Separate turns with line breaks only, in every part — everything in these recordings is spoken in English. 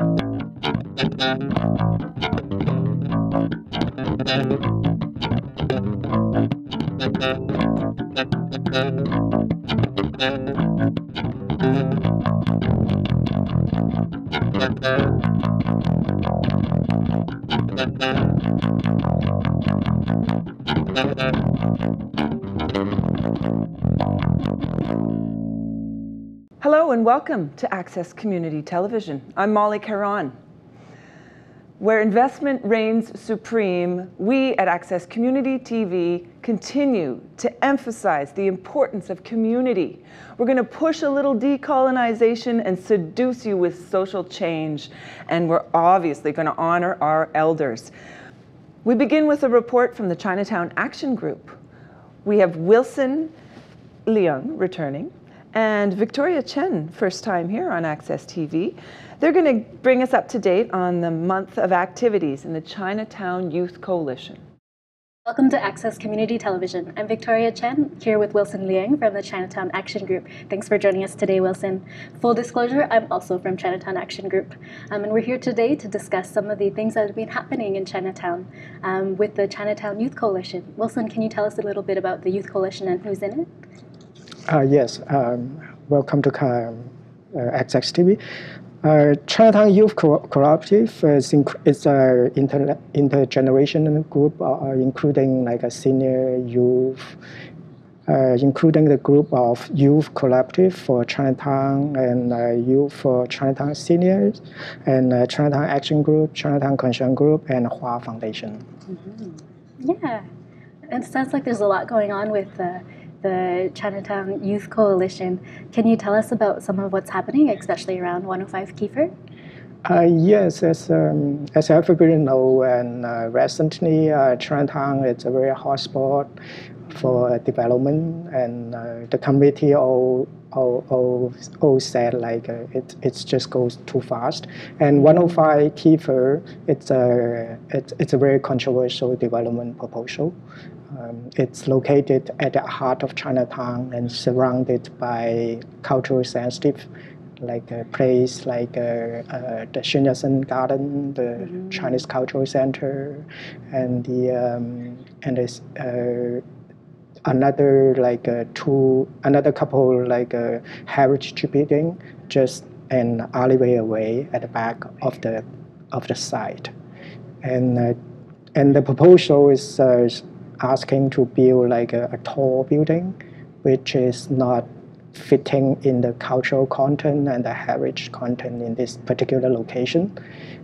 Hello and welcome to Access Community Television. I'm Molly Caron. Where investment reigns supreme, we at Access Community TV continue to emphasize the importance of community. We're going to push a little decolonization and seduce you with social change, and we're obviously going to honor our elders. We begin with a report from the Chinatown Action Group. We have Wilson Liang returning and Victoria Chan, first time here on Access TV. They're going to bring us up to date on the month of activities in the Chinatown Youth Coalition.
Welcome to Access Community Television. I'm Victoria Chan, here with Wilson Liang from the Chinatown Action Group. Thanks for joining us today, Wilson. Full disclosure, I'm also from Chinatown Action Group. Um, and we're here today to discuss some of the things that have been happening in Chinatown um, with the Chinatown Youth Coalition. Wilson, can you tell us a little bit about the Youth Coalition and who's in it?
Uh, yes, um, welcome to uh, Access TV. Uh, Chinatown Youth Co Cooperative is, is an inter intergenerational group, uh, including like a senior youth, uh, including the group of youth collaborative for Chinatown and uh, youth for Chinatown seniors, and Chinatown Action Group, Chinatown Concern Group, and Hua Foundation.
Mm -hmm. Yeah, it sounds like there's a lot going on with the Chinatown Youth Coalition. Can you tell us about some of what's happening, especially around 105 Keefer?
Uh, yes, as, um, as everybody know, and uh, recently uh, Chinatown is a very hot spot for development, and uh, the committee all, all, all, all said like uh, it it just goes too fast. And 105 Keefer, it's a it's, it's a very controversial development proposal. Um, it's located at the heart of Chinatown and surrounded by cultural sensitive like a place like uh, uh, the Sun Yat-sen Garden, the mm. Chinese Cultural Center, and the um, and this, uh, another like uh, two another couple like uh, heritage building just an alleyway away at the back of the of the site, and uh, and the proposal is asking to build like a, a tall building, which is not fitting in the cultural content and the heritage content in this particular location.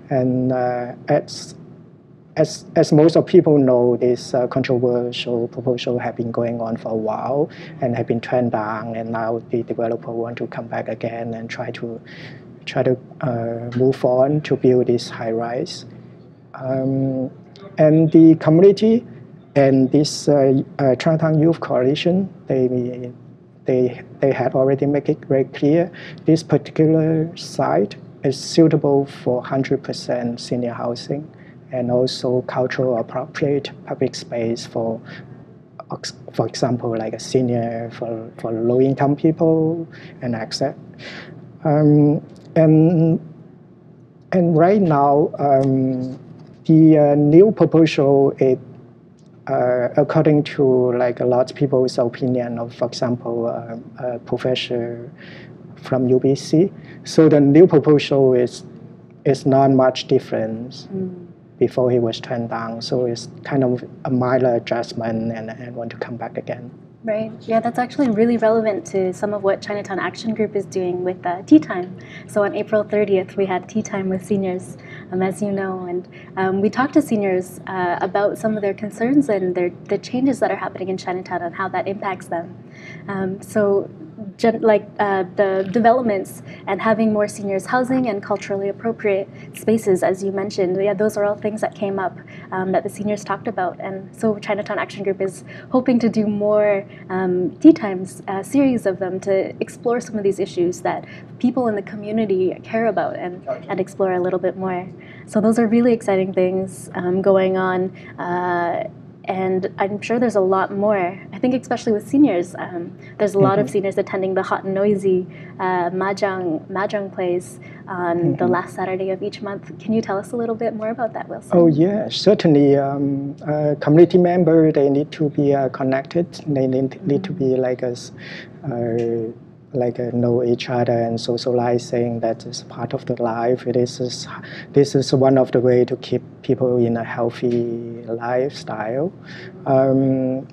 And uh, as, as, as most of people know, this uh, controversial proposal have been going on for a while and have been turned down, and now the developer want to come back again and try to try to uh, move on to build this high rise. Um, and the community and this uh, uh, Chinatown Youth Coalition, they, they, they had already made it very clear this particular site is suitable for 100% senior housing and also cultural appropriate public space for, for example, like a senior, for, for low-income people and access. Um, and, and right now, um, the uh, new proposal, it uh, according to like a lot of people's opinion of, for example, uh, a professor from UBC. So the new proposal is is not much difference mm. before he was turned down. So it's kind of a minor adjustment and, and want to come back again.
Right. Yeah, that's actually really relevant to some of what Chinatown Action Group is doing with uh, Tea Time. So on April 30th, we had Tea Time with seniors, um, as you know, and um, we talked to seniors uh, about some of their concerns and their the changes that are happening in Chinatown and how that impacts them. Um, so like uh, the developments and having more seniors housing and culturally appropriate spaces, as you mentioned. Yeah, those are all things that came up um, that the seniors talked about. And so Chinatown Action Group is hoping to do more um, tea times, a series of them to explore some of these issues that people in the community care about and, and explore a little bit more. So those are really exciting things um, going on. Uh, and I'm sure there's a lot more. I think especially with seniors, um, there's a lot mm-hmm. of seniors attending the hot and noisy uh, mahjong mahjong plays on mm-hmm. the last Saturday of each month. Can you tell us a little bit more about that, Wilson?
Oh yeah, certainly. Um, uh, community member they need to be uh, connected. They need, mm-hmm. need to be like us. uh, like uh, know each other and socializing. That is part of the life. It is this is one of the way to keep people in a healthy lifestyle. Um,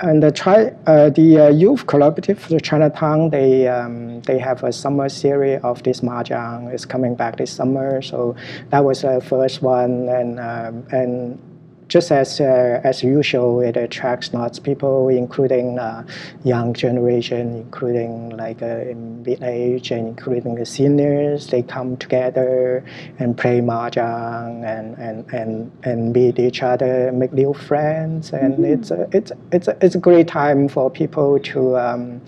and the, tri, uh, the uh, youth collaborative, the Chinatown, they um, they have a summer series of this mahjong. It's coming back this summer, so that was the first one, and um, and just as uh, as usual, it attracts lots of people, including uh, young generation, including like uh, mid age, and including the seniors. They come together and play mahjong and and and, and meet each other, make new friends, and mm-hmm. it's a, it's it's a, it's a great time for people to um,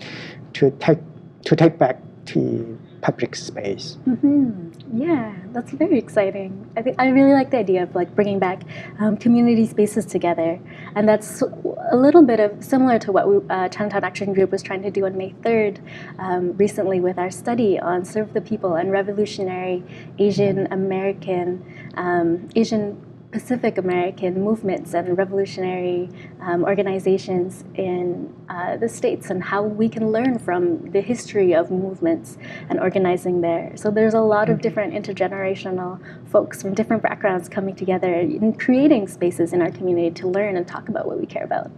to take to take back to public space.
Mm-hmm. Yeah, that's very exciting. I think I really like the idea of like bringing back um, community spaces together, and that's a little bit of similar to what we, uh, Chinatown Action Group was trying to do on May third um, recently with our study on serve the people and revolutionary Asian American um, Asian Pacific American movements and revolutionary um, organizations in uh, the States and how we can learn from the history of movements and organizing there. So there's a lot of mm-hmm. different intergenerational folks from different backgrounds coming together and creating spaces in our community to learn and talk about what we care about.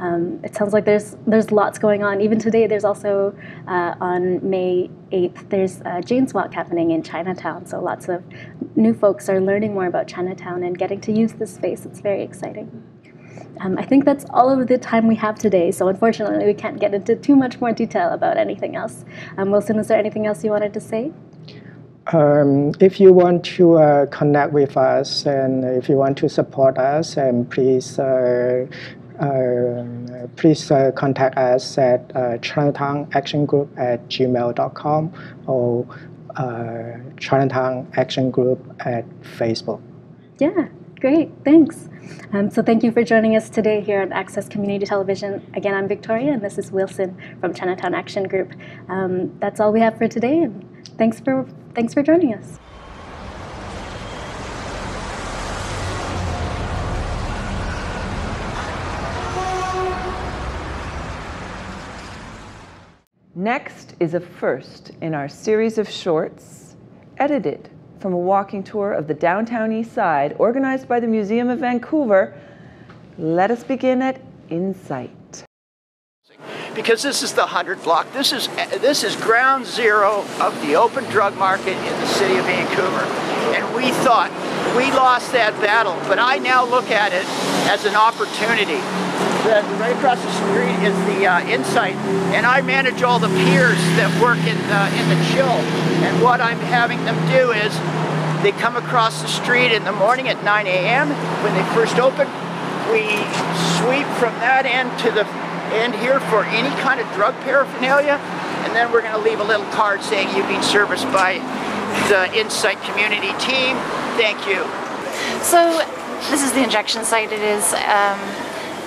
Um, it sounds like there's there's lots going on. Even today, there's also uh, on May 8th, there's a Jane's Walk happening in Chinatown. So lots of new folks are learning more about Chinatown and getting to use this space. It's very exciting. Um, I think that's all of the time we have today, so unfortunately we can't get into too much more detail about anything else. Um, Wilson, is there anything else you wanted to say?
Um, if you want to uh, connect with us and if you want to support us, and please uh, uh, please uh, contact us at uh, Chinatown Action Group at gmail.com or uh, Chinatown Action Group at Facebook.
Yeah, great, thanks. Um, so thank you for joining us today here on Access Community Television. Again, I'm Victoria, and this is Wilson from Chinatown Action Group. Um, that's all we have for today, and thanks for thanks for joining us.
Next is a first in our series of shorts, edited from a walking tour of the downtown east side organized by the Museum of Vancouver. Let us begin at Insite.
Because this is the 100 block. This is, this is ground zero of the open drug market in the city of Vancouver. And we thought we lost that battle, but I now look at it as an opportunity the, right across the street is the uh, Insite, and I manage all the peers that work in the, in the chill. And what I'm having them do is they come across the street in the morning at 9 a.m. when they first open. We sweep from that end to the end here for any kind of drug paraphernalia, and then we're going to leave a little card saying you've been serviced by the Insite community team. Thank you.
So this is the injection site. It is um,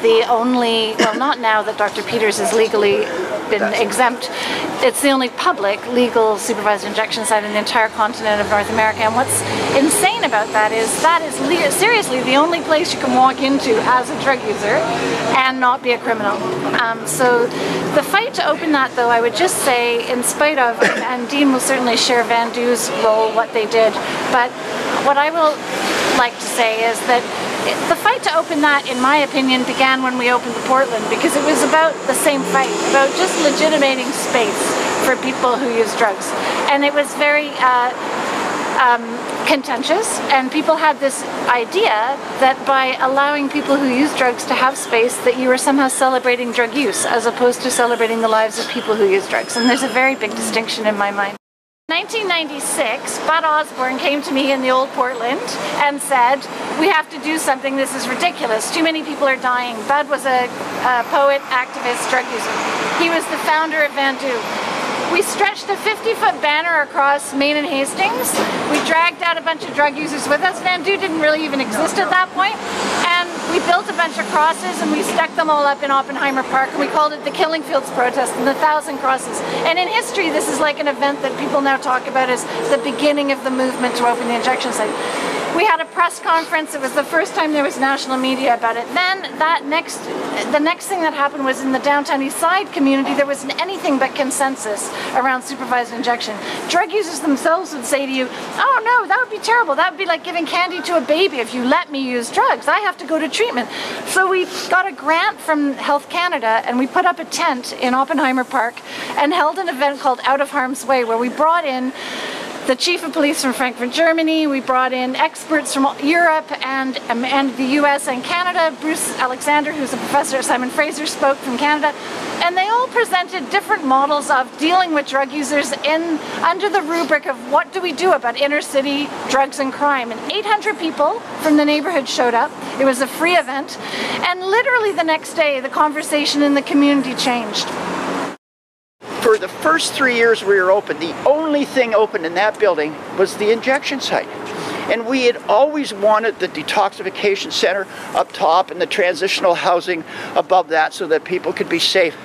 the only, well, not now that Dr. Peters has legally been exempt, it's the only public legal supervised injection site in the entire continent of North America. And what's insane about that is that is seriously the only place you can walk into as a drug user and not be a criminal. Um, so the fight to open that, though, I would just say, in spite of, and Dean will certainly share Vandu's role, what they did, but what I will like to say is that the fight to open that, in my opinion, began when we opened the Portland because it was about the same fight, about just legitimating space for people who use drugs. And it was very uh, um, contentious, and people had this idea that by allowing people who use drugs to have space, that you were somehow celebrating drug use as opposed to celebrating the lives of people who use drugs. And there's a very big distinction in my mind. 1996, Bud Osborne came to me in the old Portland and said, we have to do something, this is ridiculous, too many people are dying. Bud was a, a poet, activist, drug user. He was the founder of Van Vandu. We stretched a 50-foot banner across Main and Hastings. We dragged out a bunch of drug users with us. Vandu didn't really even exist at that point. And we built a bunch of crosses and we stuck them all up in Oppenheimer Park and we called it the Killing Fields protest and the Thousand Crosses. And in history, this is like an event that people now talk about as the beginning of the movement to open the injection site. We had a press conference. It was the first time there was national media about it. Then that next, the next thing that happened was in the downtown East Side community, there was anything but consensus around supervised injection. Drug users themselves would say to you, "Oh no, that would be terrible. That would be like giving candy to a baby if you let me use drugs. I have to go to treatment." So we got a grant from Health Canada and we put up a tent in Oppenheimer Park and held an event called Out of Harm's Way, where we brought in the chief of police from Frankfurt, Germany. We brought in experts from Europe and, um, and the US and Canada. Bruce Alexander, who's a professor at Simon Fraser, spoke from Canada. And they all presented different models of dealing with drug users in under the rubric of what do we do about inner city drugs and crime. And 800 people from the neighborhood showed up. It was a free event. And literally the next day, the conversation in the community changed
for the first three years we were open, the only thing open in that building was the injection site. And we had always wanted the detoxification center up top and the transitional housing above that so that people could be safe.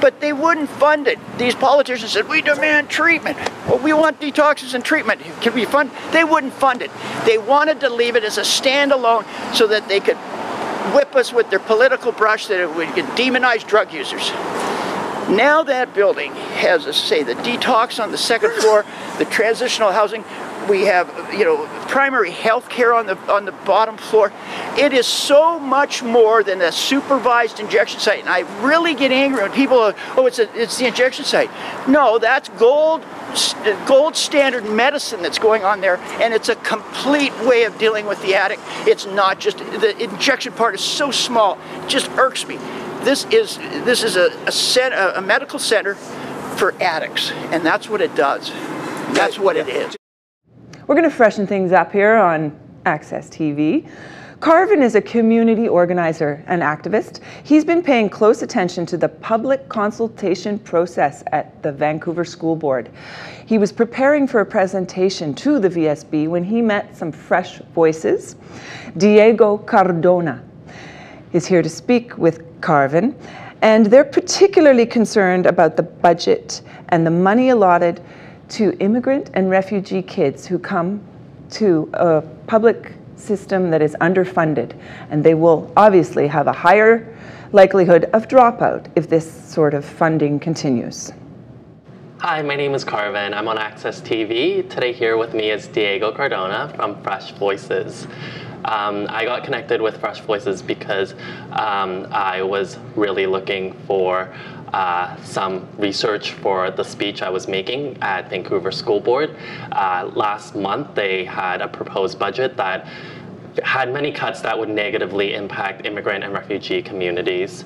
But they wouldn't fund it. These politicians said, we demand treatment. Well, we want detoxes and treatment. Can we fund? They wouldn't fund it. They wanted to leave it as a standalone so that they could whip us with their political brush that it would demonize drug users. Now that building has, as say, the detox on the second floor, the transitional housing. We have, you know, primary health care on the on the bottom floor. It is so much more than a supervised injection site, and I really get angry when people, are, oh, it's a, it's the injection site. No, that's gold gold standard medicine that's going on there, and it's a complete way of dealing with the addict. It's not just the injection part is so small, it just irks me this is this is a a, a, a medical center for addicts, and that's what it does. That's what it is.
We're going to freshen things up here on Access TV. Carven is a community organizer and activist. He's been paying close attention to the public consultation process at the Vancouver School Board. He was preparing for a presentation to the VSB when he met some fresh voices. Diego Cardona is here to speak with Carven, and they're particularly concerned about the budget and the money allotted to immigrant and refugee kids who come to a public system that is underfunded, and they will obviously have a higher likelihood of dropout if this sort of funding continues.
Hi, my name is Carven. I'm on Access TV. Today here with me is Diego Cardona from Fresh Voices. Um, I got connected with Fresh Voices because um, I was really looking for uh, some research for the speech I was making at Vancouver School Board. Uh, last month, they had a proposed budget that had many cuts that would negatively impact immigrant and refugee communities.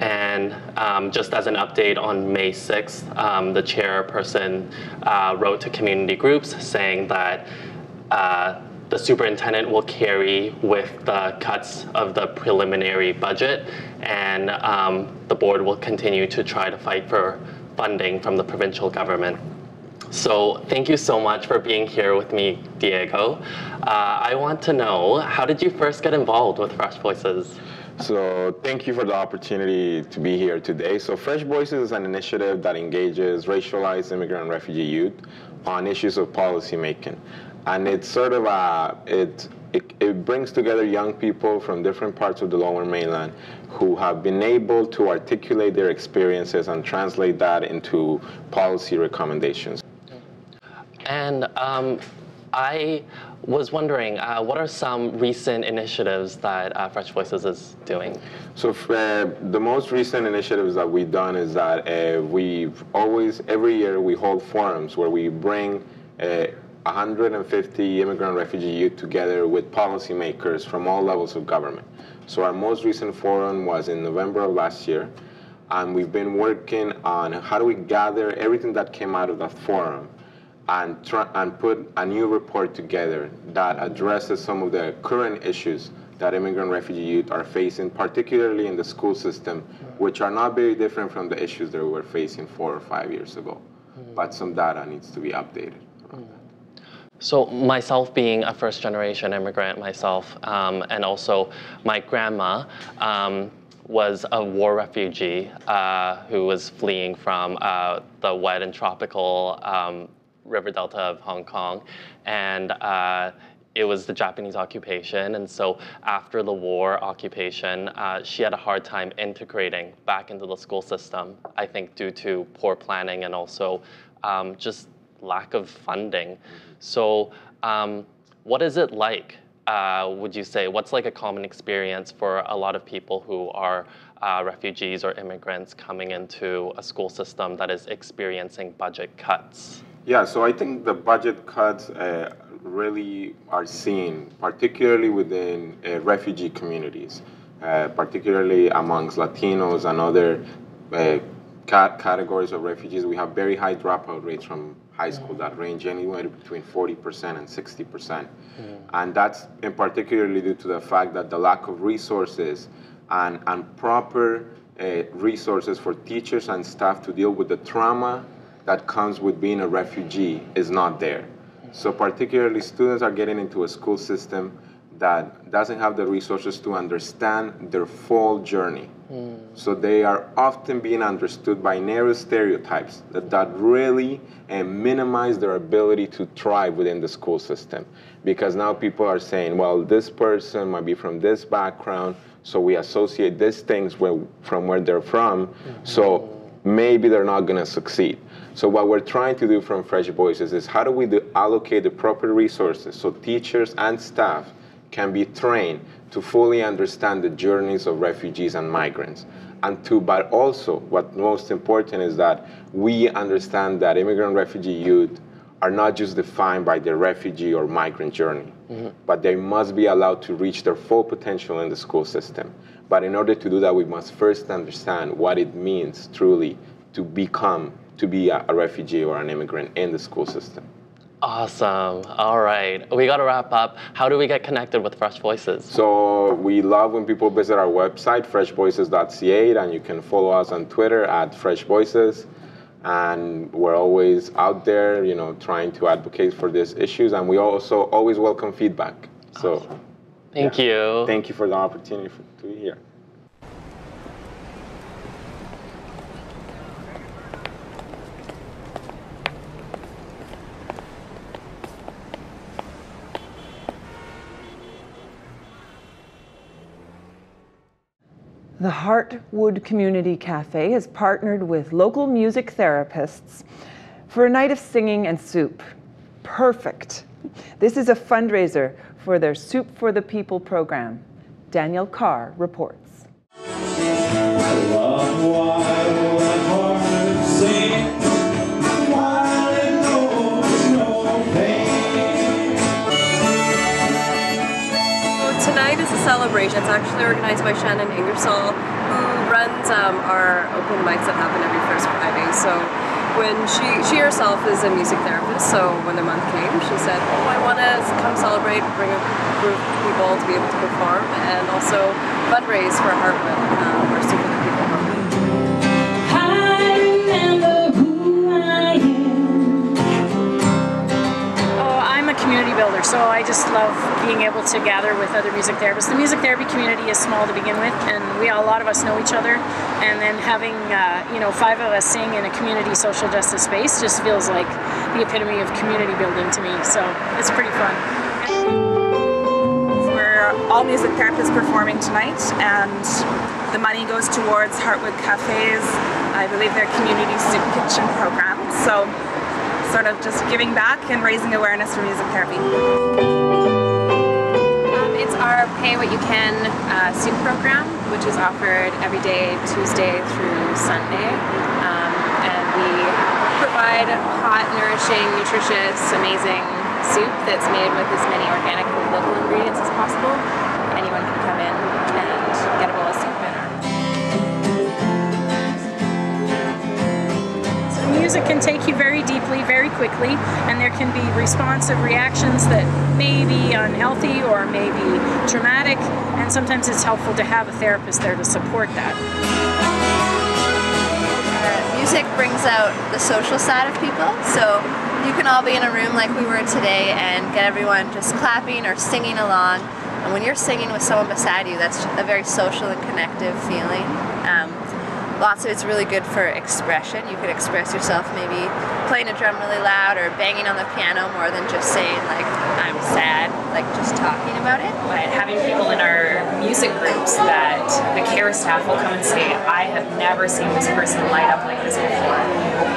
And um, just as an update on May 6th, um, the chairperson uh, wrote to community groups saying that uh, the superintendent will carry with the cuts of the preliminary budget, and um, the board will continue to try to fight for funding from the provincial government. So thank you so much for being here with me, Diego. Uh, I want to know, how did you first get involved with Fresh Voices?
So thank you for the opportunity to be here today. So Fresh Voices is an initiative that engages racialized immigrant and refugee youth on issues of policy making and it's sort of a it, it, it brings together young people from different parts of the lower mainland who have been able to articulate their experiences and translate that into policy recommendations.
And um, I was wondering, uh, what are some recent initiatives that uh, Fresh Voices is doing?
So uh, the most recent initiatives that we've done is that uh, we've always, every year we hold forums where we bring uh, 150 immigrant refugee youth together with policymakers from all levels of government. So our most recent forum was in November of last year, and we've been working on how do we gather everything that came out of that forum and, try, and put a new report together that addresses some of the current issues that immigrant refugee youth are facing, particularly in the school system, which are not very different from the issues that we were facing four or five years ago. Hmm. But some data needs to be updated.
So myself being a first generation immigrant myself, um, and also my grandma um, was a war refugee uh, who was fleeing from uh, the wet and tropical um, river delta of Hong Kong. And uh, it was the Japanese occupation. And so after the war occupation, uh, she had a hard time integrating back into the school system, I think due to poor planning and also um, just lack of funding. So um, what is it like, uh, would you say? What's like a common experience for a lot of people who are uh, refugees or immigrants coming into a school system that is experiencing budget cuts?
Yeah, so I think the budget cuts uh, really are seen, particularly within uh, refugee communities, uh, particularly amongst Latinos and other categories of refugees. We have very high dropout rates from high school that range anywhere between 40% and 60%. And that's in particularly due to the fact that the lack of resources and, and proper uh, resources for teachers and staff to deal with the trauma that comes with being a refugee is not there. So particularly students are getting into a school system that doesn't have the resources to understand their full journey. So they are often being understood by narrow stereotypes that, that really uh, minimize their ability to thrive within the school system. Because now people are saying, well, this person might be from this background, so we associate these things where, from where they're from, so maybe they're not going to succeed. So what we're trying to do from Fresh Voices is how do we do, allocate the proper resources so teachers and staff can be trained to fully understand the journeys of refugees and migrants. And to, but also, what most important is that we understand that immigrant refugee youth are not just defined by their refugee or migrant journey, mm-hmm. but they must be allowed to reach their full potential in the school system. But in order to do that, we must first understand what it means truly to become, to be a, a refugee or an immigrant in the school system.
Awesome. All right. We got to wrap up. How do we get connected with Fresh Voices?
So we love when people visit our website, freshvoices.ca, and you can follow us on Twitter at Fresh Voices. And we're always out there, you know, trying to advocate for these issues. And we also always welcome feedback. So
Thank you.
thank you for the opportunity for, to be here.
The Heartwood Community Cafe has partnered with local music therapists for a night of singing and soup. Perfect. This is a fundraiser for their Soup for the People program. Daniel Carr reports.
Celebration. It's actually organized by Shannon Ingersoll, who runs um, our open mics that happen every first Friday. So when she she herself is a music therapist, so when the month came, she said, "Oh, I want to come celebrate, bring a group of people to be able to perform, and also fundraise for Heartwood, uh, or Soup for the People Program."
Oh, I'm a community builder, so I just love being able to gather with other music therapists. The music therapy community is small to begin with, and we a lot of us know each other. And then having uh, you know five of us sing in a community social justice space just feels like the epitome of community building to me. So it's pretty fun.
We're all music therapists performing tonight, and the money goes towards Heartwood Cafes, I believe their community soup kitchen program. So, sort of just giving back and raising awareness for music therapy.
Our Pay What You Can uh, soup program, which is offered every day, Tuesday through Sunday. Um, and we provide hot, nourishing, nutritious, amazing soup that's made with as many organic and local ingredients as possible. Anyone can come in and get a bowl of soup.
Music can take you very deeply, very quickly, and there can be responsive reactions that may be unhealthy or may be traumatic, and sometimes it's helpful to have a therapist there to support that.
Uh, music brings out the social side of people. So you can all be in a room like we were today and get everyone just clapping or singing along. And when you're singing with someone beside you, that's a very social and connective feeling. Lots of it's really good for expression. You could express yourself maybe playing a drum really loud or banging on the piano more than just saying like I'm sad, like just talking about it.
But having people in our music groups that the care staff will come and say, I have never seen this person light up like this before.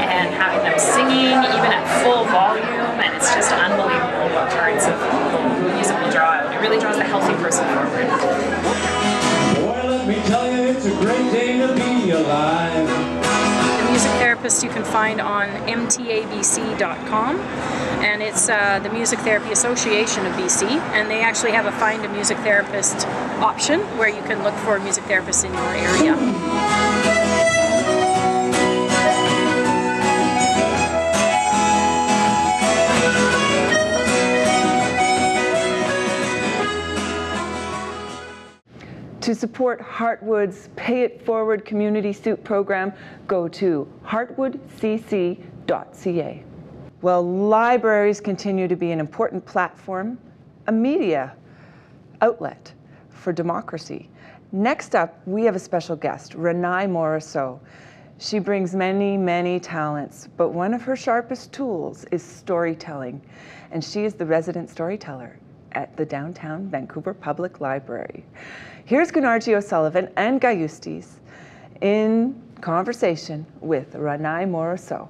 And having them singing even at full volume and it's just unbelievable what parts of music will draw out. It really draws the healthy person forward.
Boy, let me tell you, it's a great day to be alive.
The music therapist you can find on mtabc.com, and it's uh, the Music Therapy Association of BC, and they actually have a find a music therapist option where you can look for a music therapist in your area.
To support Heartwood's Pay It Forward Community Soup program, go to heartwoodcc.ca. Well, libraries continue to be an important platform, a media outlet for democracy. Next up, we have a special guest, Renae Morriseau. She brings many, many talents, but one of her sharpest tools is storytelling, and she is the resident storyteller at the downtown Vancouver Public Library. Here's Gunargie O'Sullivan and Guy Eustace in conversation with Renae Morriseau.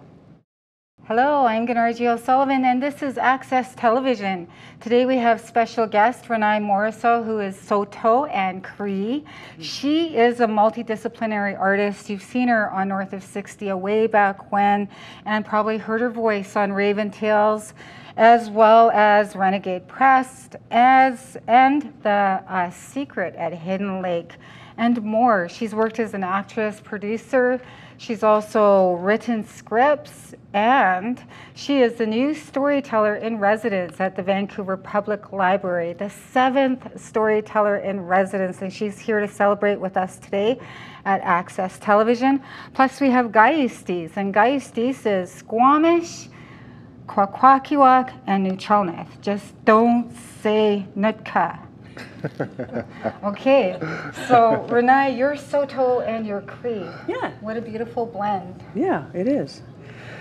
Hello, I'm Gunargie O'Sullivan, and this is Access Television. Today we have special guest Renae Morriseau, who is Saulteaux and Cree. Mm-hmm. She is a multidisciplinary artist. You've seen her on North of 60 way back when, and probably heard her voice on Raven Tales as well as Renegade Press, as and the uh, Secret at Hidden Lake, and more. She's worked as an actress, producer. She's also written scripts, and she is the new storyteller in residence at the Vancouver Public Library, the seventh storyteller in residence, and she's here to celebrate with us today at Access Television. Plus, we have Guy and Guy is Squamish. Kwakwaka'wakw and Nuu-chah-nulth. Just don't say Nootka. okay, so Renae, you're Saulteaux and you're Cree.
Yeah.
What a beautiful blend.
Yeah, it is.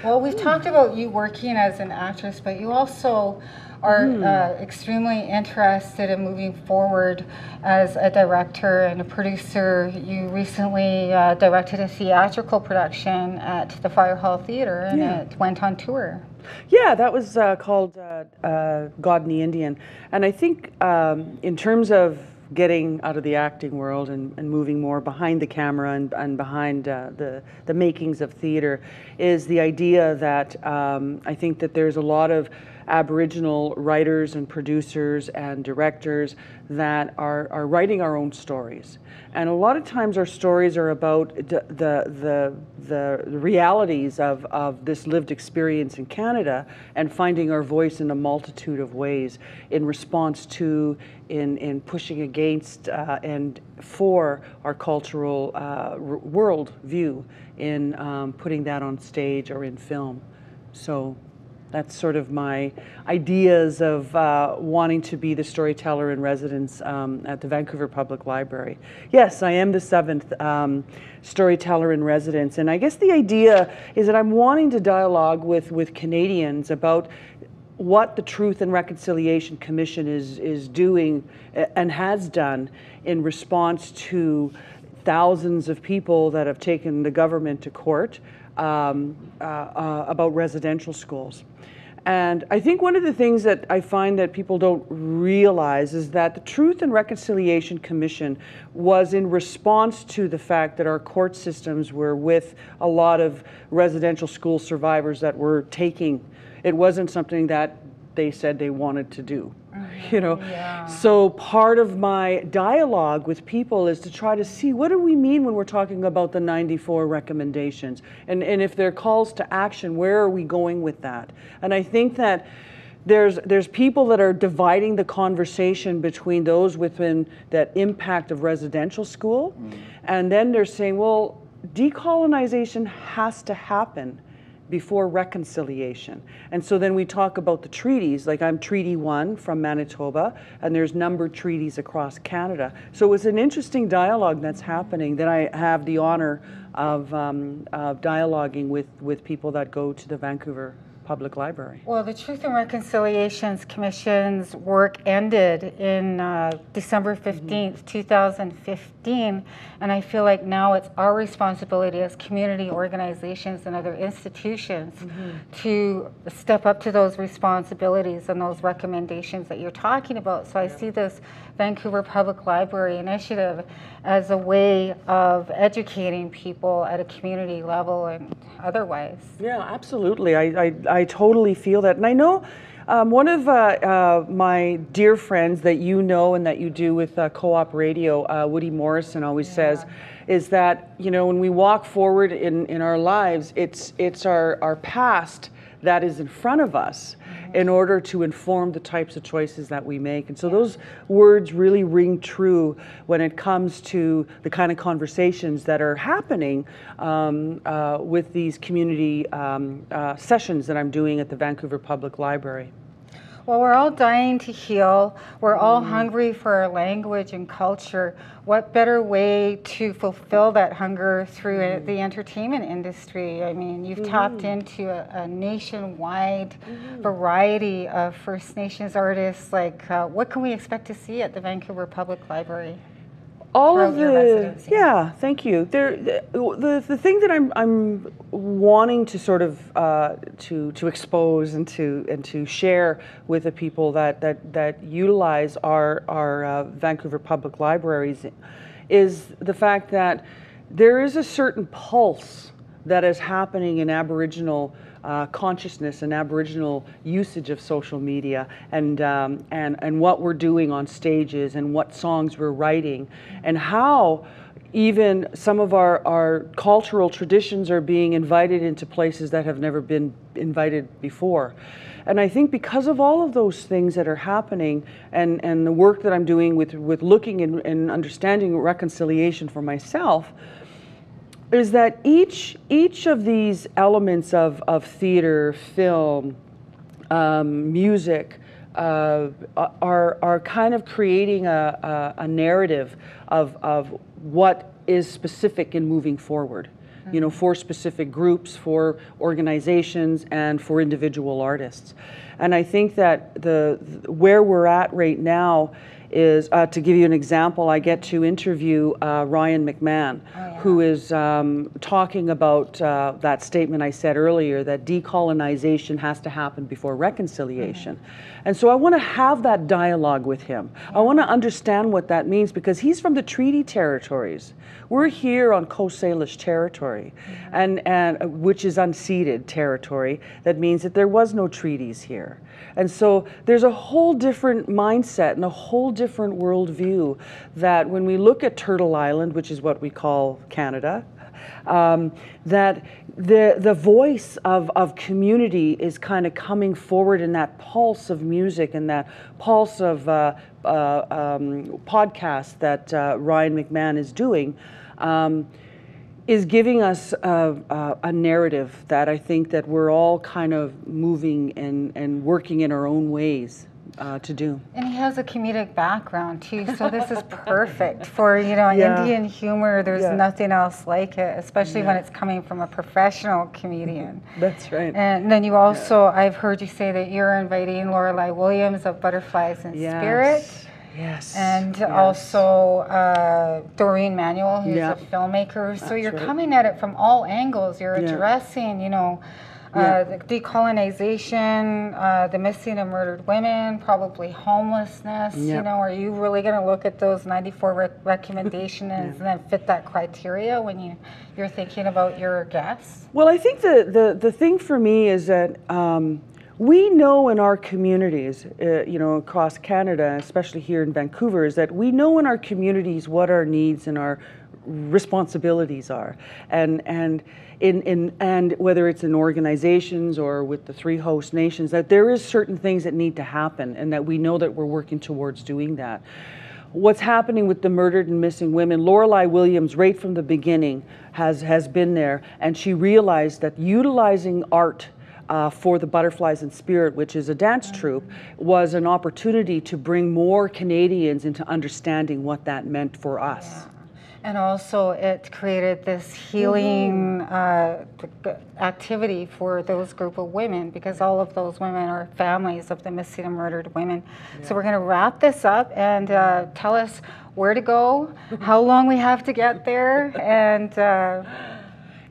Well, we've talked about you working as an actress, but you also are
Mm.
uh, extremely interested in moving forward as a director and a producer. You recently uh, directed a theatrical production at the Fire Hall Theater, and
Yeah.
it went on tour.
Yeah, that was uh, called uh, uh, God and the Indian. And I think um, in terms of getting out of the acting world and, and moving more behind the camera and, and behind uh, the, the makings of theater is the idea that um, I think that there's a lot of Aboriginal writers and producers and directors that are, are writing our own stories. And a lot of times our stories are about the, the, the, the realities of, of this lived experience in Canada and finding our voice in a multitude of ways in response to, in, in pushing against uh, and for our cultural uh, world view in um, putting that on stage or in film. So that's sort of my ideas of uh, wanting to be the storyteller in residence um, at the Vancouver Public Library. Yes, I am the seventh um, storyteller in residence, and I guess the idea is that I'm wanting to dialogue with, with Canadians about what the Truth and Reconciliation Commission is, is doing and has done in response to thousands of people that have taken the government to court um, uh, uh, about residential schools. And I think one of the things that I find that people don't realize is that the Truth and Reconciliation Commission was in response to the fact that our court systems were with a lot of residential school survivors that were taking. It wasn't something that they said they wanted to do. You know, so part of my dialogue with people is to try to see what do we mean when we're talking about the 94 recommendations, and and if they're calls to action, where are we going with that? And I think that there's there's people that are dividing the conversation between those within that impact of residential school, mm. and then they're saying, well, decolonization has to happen before reconciliation. And so then we talk about the treaties, like I'm Treaty 1 from Manitoba, and there's numbered treaties across Canada. So it's an interesting dialogue that's happening that I have the honor of, um, of dialoguing with, with people that go to the Vancouver Public Library.
Well, the Truth and Reconciliations Commission's work ended in uh, December 15th, 2015, and I feel like now it's our responsibility as community organizations and other institutions to step up to those responsibilities and those recommendations that you're talking about. So I see this Vancouver Public Library initiative as a way of educating people at a community level and otherwise.
Yeah, absolutely. I, I, I totally feel that. And I know um, one of uh, uh, my dear friends that you know and that you do with uh, Co op Radio, uh, Woody Morrison, always says, is that, you know, when we walk forward in, in our lives, it's, it's our, our past that is in front of us in order to inform the types of choices that we make. And so those words really ring true when it comes to the kind of conversations that are happening um, uh, with these community um, uh, sessions that I'm doing at the Vancouver Public Library.
Well, we're all dying to heal. We're all hungry for our language and culture. What better way to fulfill that hunger through uh, the entertainment industry? I mean, you've tapped into a, a nationwide variety of First Nations artists. Like, uh, what can we expect to see at the Vancouver Public Library?
All of the yeah thank you. There the, the the thing that i'm i'm wanting to sort of uh, to to expose and to and to share with the people that that that utilize our our uh, vancouver public libraries is the fact that there is a certain pulse that is happening in aboriginal uh, consciousness and Aboriginal usage of social media and, um, and, and what we're doing on stages and what songs we're writing and how even some of our, our cultural traditions are being invited into places that have never been invited before. And I think because of all of those things that are happening and, and the work that I'm doing with, with looking and, and understanding reconciliation for myself, is that each each of these elements of, of theater, film, um, music, uh, are are kind of creating a, a, a narrative of of what is specific in moving forward. You know, for specific groups, for organizations, and for individual artists. And I think that the where we're at right now is uh, to give you an example. I get to interview uh, Ryan McMahon, who is um, talking about uh, that statement I said earlier that decolonization has to happen before reconciliation. And so I want to have that dialogue with him. I want to understand what that means because he's from the treaty territories. We're here on Coast Salish territory, and, and uh, which is unceded territory. That means that there was no treaties here. And so there's a whole different mindset and a whole different worldview that when we look at Turtle Island, which is what we call Canada, um, that the the voice of, of community is kind of coming forward in that pulse of music and that pulse of uh, uh, um, podcast that uh, Ryan McMahon is doing. Um, is giving us a, a, a narrative that I think that we're all kind of moving and, and working in our own ways uh, to do.
And he has a comedic background too, so this is perfect for you know
Yeah.
Indian humor. There's
Yeah.
nothing else like it, especially when it's coming from a professional comedian.
That's right.
And then you also, I've heard you say that you're inviting Lorelei Williams of Butterflies and
Yes.
Spirit.
Yes.
And
yes.
also uh, Doreen Manuel, who's
Yeah.
a filmmaker. So
That's
you're
right.
coming at it from all angles. You're
Yeah.
addressing, you know,
Yeah.
the decolonization, uh, the missing and murdered women, probably homelessness. You know, are you really going to look at those 94 rec- recommendations and then fit that criteria when you you're thinking about your guests?
Well, I think the, the, the thing for me is that um, we know in our communities, uh, you know, across Canada, especially here in Vancouver, is that we know in our communities what our needs and our responsibilities are, and and in, in and whether it's in organizations or with the three host nations, that there is certain things that need to happen, and that we know that we're working towards doing that. what's happening with the murdered and missing women. Lorelei Williams, right from the beginning, has has been there, and she realized that utilizing art. Uh, for the Butterflies in Spirit, which is a dance troupe, was an opportunity to bring more Canadians into understanding what that meant for us.
And also, it created this healing uh, activity for those group of women because all of those women are families of the missing and murdered women. So we're going to wrap this up and uh, tell us where to go, how long we have to get there, and. Uh,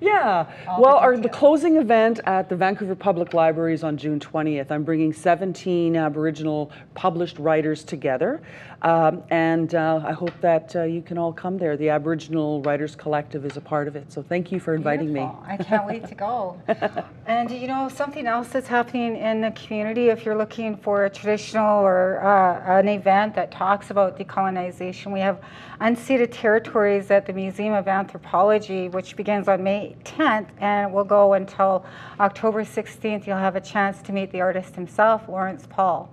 yeah. well, our, the closing event at the Vancouver Public Library is on June 20th. I'm bringing 17 Aboriginal published writers together, um, and uh, I hope that uh, you can all come there. The Aboriginal Writers Collective is a part of it, so thank you for inviting
Beautiful.
me.
I can't wait to go. and you know, something else that's happening in the community, if you're looking for a traditional or uh, an event that talks about decolonization, we have unceded territories at the Museum of Anthropology, which begins on May 10th and will go until October 16th. You'll have a chance to meet the artist himself, Lawrence Paul.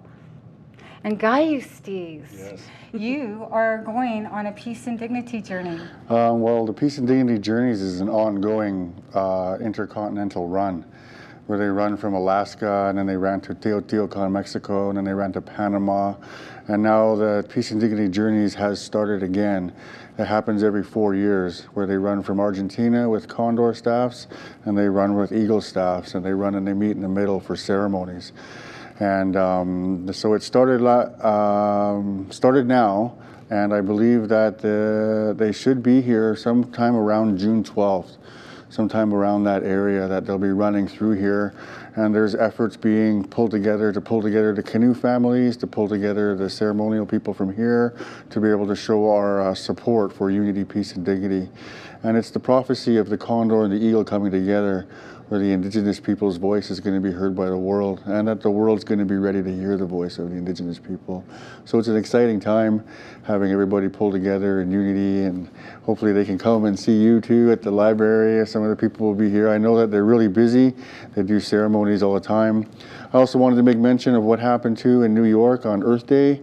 And Eustace,
Yes.
you are going on a peace and dignity journey.
Um, well, the Peace and Dignity Journeys is an ongoing uh, intercontinental run where they run from Alaska and then they ran to Teotihuacan, Mexico, and then they ran to Panama. And now the Peace and Dignity Journeys has started again. It happens every four years where they run from Argentina with Condor staffs and they run with Eagle staffs and they run and they meet in the middle for ceremonies. And um, so it started, um, started now, and I believe that uh, they should be here sometime around June 12th, sometime around that area that they'll be running through here. And there's efforts being pulled together to pull together the canoe families, to pull together the ceremonial people from here, to be able to show our uh, support for unity, peace, and dignity. And it's the prophecy of the condor and the eagle coming together where the indigenous people's voice is going to be heard by the world and that the world's going to be ready to hear the voice of the indigenous people. So it's an exciting time having everybody pull together in unity and hopefully they can come and see you too at the library. Some of the people will be here. I know that they're really busy. They do ceremonies all the time. I also wanted to make mention of what happened too in New York on Earth Day,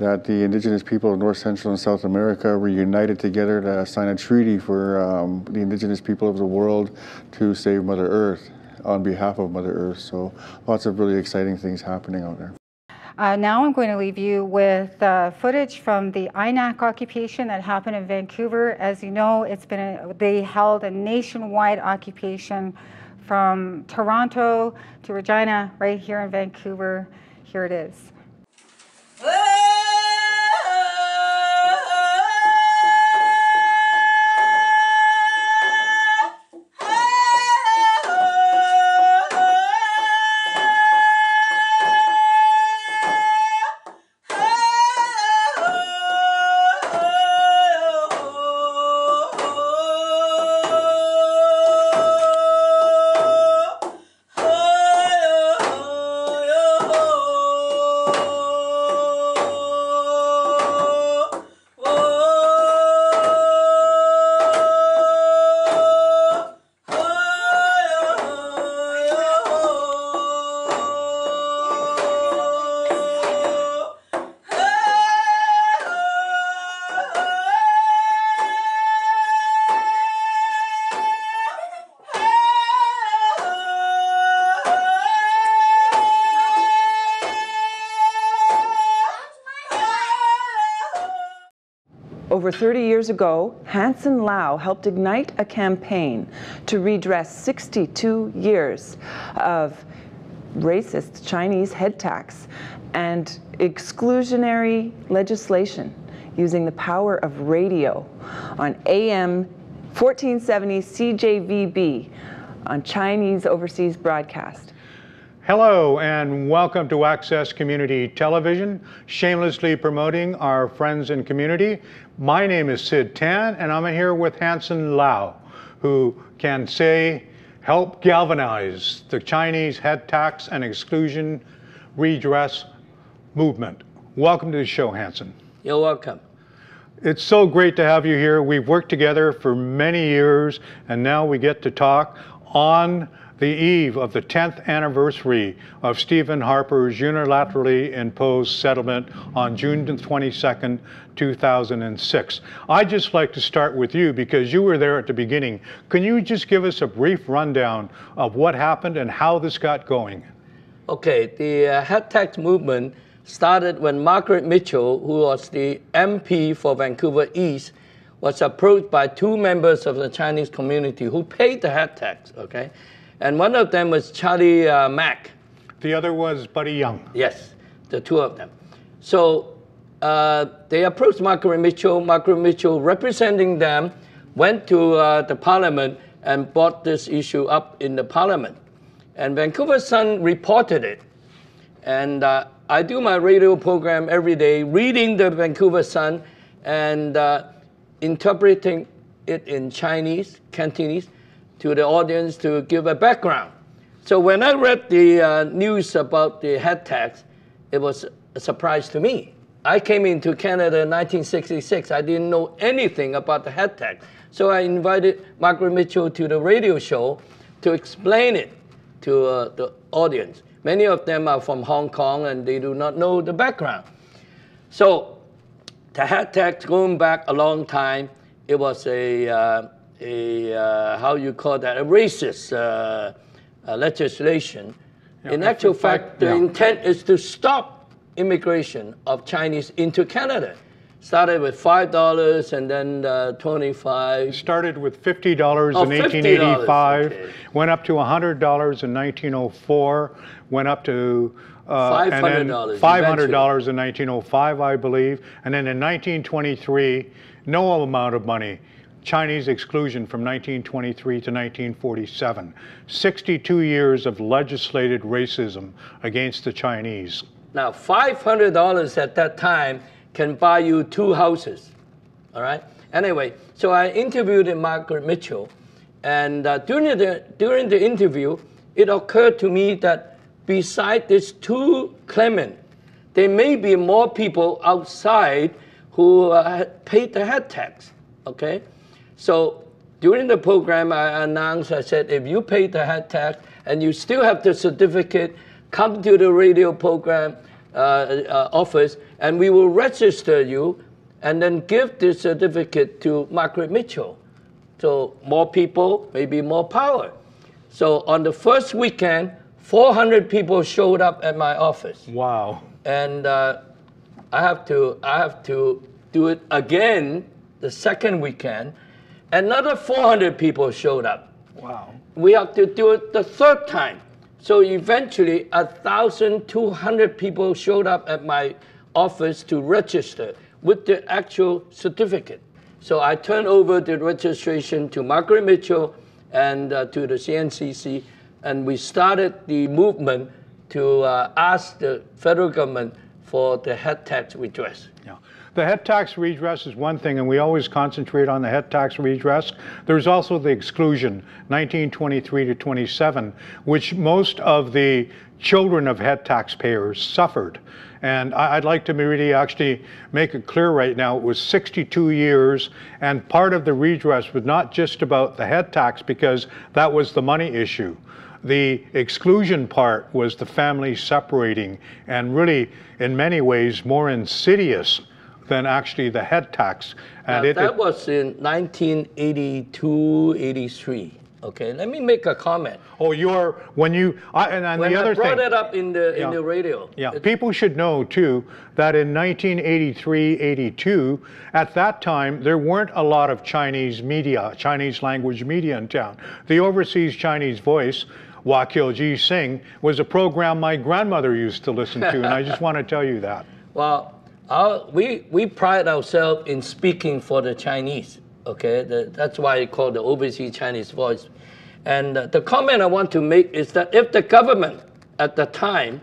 that the indigenous people of North Central and South America were united together to sign a treaty for um, the indigenous people of the world to save Mother Earth on behalf of Mother Earth. So lots of really exciting things happening out there.
Uh, now I'm going to leave you with uh, footage from the INAC occupation that happened in Vancouver. As you know, it's been a, they held a nationwide occupation from Toronto to Regina, right here in Vancouver. Here it is.
Over 30 years ago, Hanson Lau helped ignite a campaign to redress 62 years of racist Chinese head tax and exclusionary legislation using the power of radio on AM 1470 CJVB on Chinese overseas broadcast.
Hello and welcome to Access Community Television, shamelessly promoting our friends and community. My name is Sid Tan and I'm here with Hanson Lau, who can say, help galvanize the Chinese head tax and exclusion redress movement. Welcome to the show, Hanson.
You're welcome.
It's so great to have you here. We've worked together for many years and now we get to talk on the eve of the 10th anniversary of Stephen Harper's unilaterally imposed settlement on June 22nd, 2006. I'd just like to start with you because you were there at the beginning. Can you just give us a brief rundown of what happened and how this got going?
Okay, the uh, head tax movement started when Margaret Mitchell, who was the MP for Vancouver East, was approached by two members of the Chinese community who paid the head tax, okay? And one of them was Charlie uh, Mack.
The other was Buddy Young.
Yes, the two of them. So uh, they approached Margaret Mitchell. Margaret Mitchell, representing them, went to uh, the parliament and brought this issue up in the parliament. And Vancouver Sun reported it. And uh, I do my radio program every day, reading the Vancouver Sun and uh, interpreting it in Chinese, Cantonese, to the audience to give a background. So when I read the uh, news about the head tax, it was a surprise to me. I came into Canada in 1966. I didn't know anything about the head tax. So I invited Margaret Mitchell to the radio show to explain it to uh, the audience. Many of them are from Hong Kong and they do not know the background. So the head tax going back a long time, it was a, uh, a uh, how you call that, a racist uh, uh, legislation.
Yeah,
in actual
fact,
fact, the
yeah.
intent is to stop immigration of Chinese into Canada. Started with five dollars and then uh, twenty-five.
Started with fifty dollars
Oh,
in 1885,
okay.
went up to hundred dollars in 1904, went up to uh, and then
$500
five hundred dollars in 1905, I believe, and then in 1923, no amount of money. Chinese exclusion from 1923 to 1947. 62 years of legislated racism against the Chinese.
Now, $500 at that time can buy you two houses. All right? Anyway, so I interviewed Margaret Mitchell, and uh, during, the, during the interview, it occurred to me that beside these two claimants, there may be more people outside who uh, paid the head tax. Okay? So during the program, I announced, I said, if you pay the head tax and you still have the certificate, come to the radio program uh, uh, office and we will register you and then give the certificate to Margaret Mitchell. So more people, maybe more power. So on the first weekend, 400 people showed up at my office.
Wow.
And uh, I have to I have to do it again the second weekend. Another 400 people showed up.
Wow.
We have to do it the third time. So eventually, 1,200 people showed up at my office to register with the actual certificate. So I turned over the registration to Margaret Mitchell and uh, to the CNCC, and we started the movement to uh, ask the federal government for the head tax redress.
Yeah. The head tax redress is one thing, and we always concentrate on the head tax redress. There's also the exclusion, 1923 to 27, which most of the children of head taxpayers suffered. And I'd like to really actually make it clear right now, it was 62 years, and part of the redress was not just about the head tax, because that was the money issue. The exclusion part was the family separating, and really, in many ways, more insidious than actually the head tax. And it,
that
it-
was in 1982, 83. Okay, let me make a comment.
oh, you're when you I, and, and
when
the other
I brought
thing.
it up in the in the radio,
Yeah, people should know too that in 1983 82, at that time, there weren't a lot of Chinese media, Chinese language media in town. The Overseas Chinese Voice, Wakil Ji Sing, was a program my grandmother used to listen to, and I just want to tell you that.
Well, our, we, we pride ourselves in speaking for the Chinese. Okay, The- that's why it's called the Overseas Chinese Voice. And uh, the comment I want to make is that if the government at the time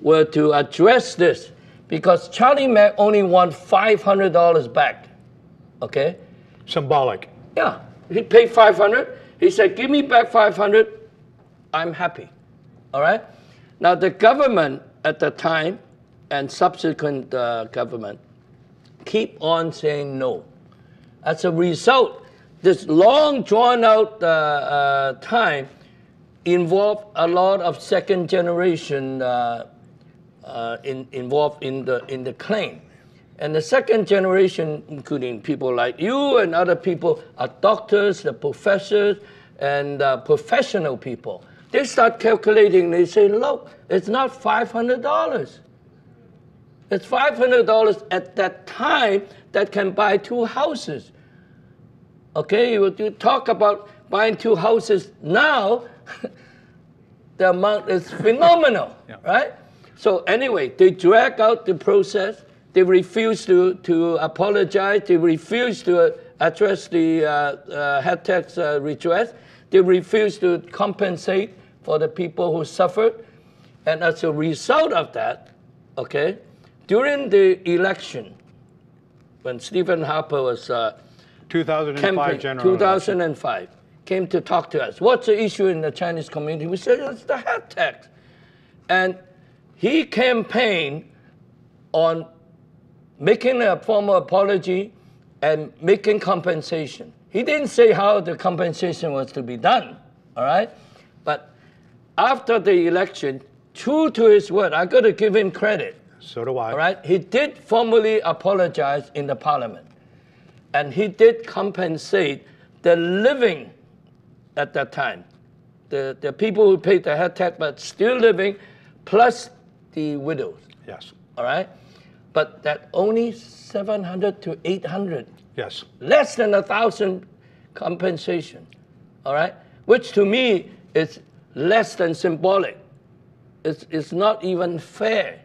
were to address this, because Charlie Mack only won $500 back. Okay?
Symbolic.
Yeah, he paid 500. He said, "Give me back 500. I'm happy." All right. Now the government at the time and subsequent uh, government keep on saying no. As a result, this long drawn out uh, uh, time, involved a lot of second generation uh, uh, in, involved in the in the claim. And the second generation, including people like you and other people, are doctors, the professors, and uh, professional people. They start calculating. They say, "Look, it's not five hundred dollars. It's five hundred dollars at that time that can buy two houses." Okay, you, you talk about buying two houses now. the amount is phenomenal, right? So anyway, they drag out the process. They refuse to, to apologize. They refuse to address the uh, uh, head tax uh, redress. They refuse to compensate for the people who suffered. And as a result of that, okay, during the election, when Stephen Harper was uh,
2005
campaign-
general election.
2005, came to talk to us. What's the issue in the Chinese community? We said it's the head tax. And he campaigned on making a formal apology and making compensation. He didn't say how the compensation was to be done, all right? But after the election, true to his word, I got to give him credit.
So do I.
All right, he did formally apologize in the parliament, and he did compensate the living at that time, the, the people who paid the head tax but still living, plus the widows.
Yes.
All right, but that only 700 to 800
Yes.
less than a thousand compensation, all right? Which to me is less than symbolic. It's, it's not even fair,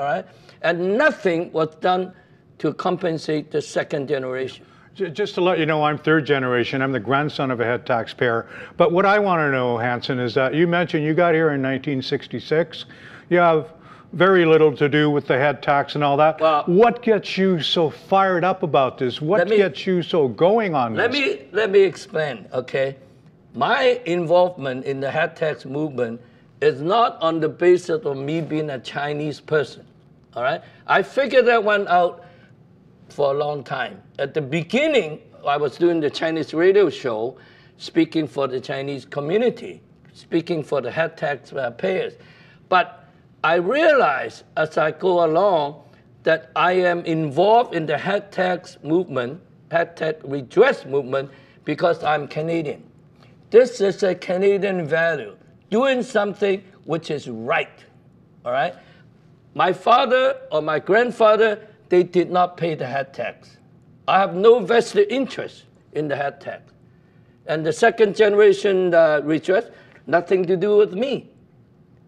all right? And nothing was done to compensate the second generation.
Just to let you know, I'm third generation. I'm the grandson of a head taxpayer. But what I want to know, Hanson, is that you mentioned you got here in 1966. You have very little to do with the head tax and all that. what gets you so fired up about this? What
me-
gets you so going on
Let
this?
me let me explain, okay? My involvement in the head tax movement is not on the basis of me being a Chinese person. All right? I figured that one out for a long time. At the beginning, I was doing the Chinese radio show, speaking for the Chinese community, speaking for the head tax payers. But I realized as I go along that I am involved in the head tax movement, head tax redress movement, because I'm Canadian. This is a Canadian value, doing something which is right. All right? My father or my grandfather, they did not pay the head tax. I have no vested interest in the head tax. And the second generation uh, redress, nothing to do with me.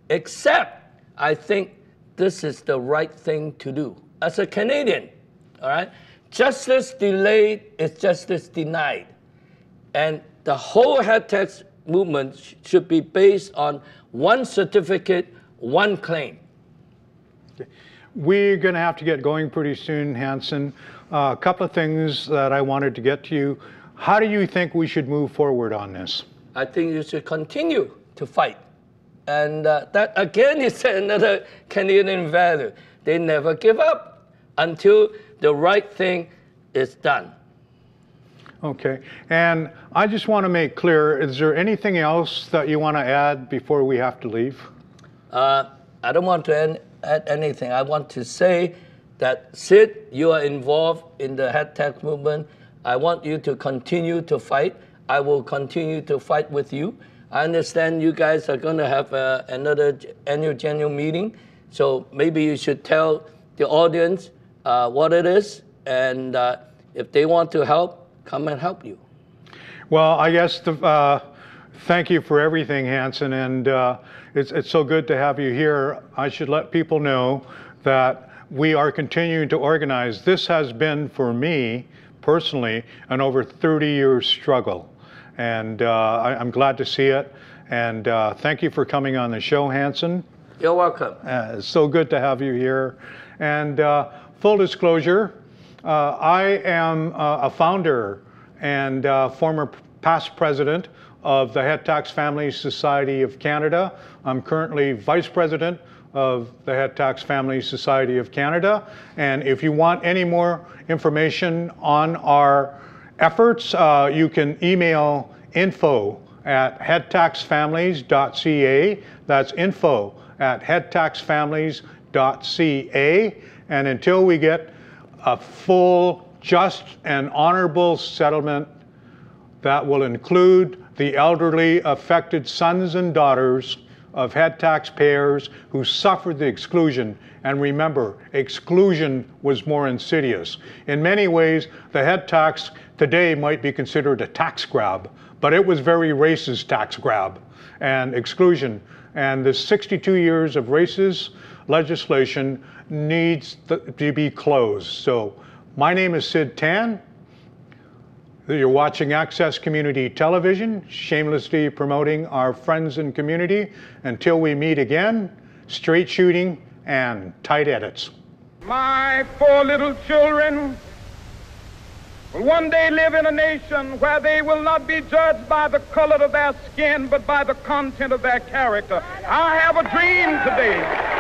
Except I think this is the right thing to do. As a Canadian, all right, justice delayed is justice denied. And the whole head tax movement sh- should be based on one certificate, one claim.
We're going to have to get going pretty soon, Hanson. Uh, a couple of things that I wanted to get to you. How do you think we should move forward on this?
I think you should continue to fight. And uh, that again is another Canadian value. They never give up until the right thing is done.
Okay. And I just want to make clear is there anything else that you want to add before we have to leave?
Uh, I don't want to add, add anything. I want to say that Sid, you are involved in the head tax movement. I want you to continue to fight. I will continue to fight with you. I understand you guys are going to have uh, another annual general meeting, so maybe you should tell the audience uh, what it is, and uh, if they want to help, come and help you.
Well, I guess the, uh, thank you for everything, Hanson, and uh, it's, it's so good to have you here. I should let people know that we are continuing to organize. This has been, for me personally, an over 30 year struggle. And uh, I, I'm glad to see it. And uh, thank you for coming on the show, Hanson.
You're welcome.
Uh, it's so good to have you here. And uh, full disclosure, uh, I am uh, a founder and uh, former past president of the Tax Family Society of Canada. I'm currently vice president of the Tax Family Society of Canada. And if you want any more information on our efforts, uh, you can email info at headtaxfamilies.ca. That's info at headtaxfamilies.ca. And until we get a full, just, and honorable settlement that will include the elderly affected sons and daughters of head taxpayers who suffered the exclusion. And remember, exclusion was more insidious. In many ways, the head tax today might be considered a tax grab, but it was very racist tax grab and exclusion. And the 62 years of racist legislation needs to be closed. So my name is Sid Tan. You're watching Access Community Television, shamelessly promoting our friends and community. Until we meet again, straight shooting and tight edits.
My four little children will one day live in a nation where they will not be judged by the color of their skin, but by the content of their character. I have a dream today.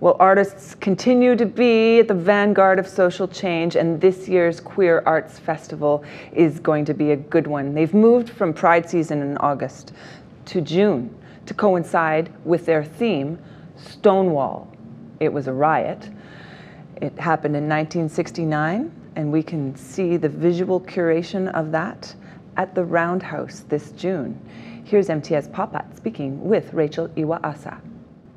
Well, artists continue to be at the vanguard of social change, and this year's Queer Arts Festival is going to be a good one. They've moved from Pride season in August to June to coincide with their theme, Stonewall. It was a riot. It happened in 1969, and we can see the visual curation of that at the Roundhouse this June. Here's Imtiaz Popat speaking with Rachel Iwaasa.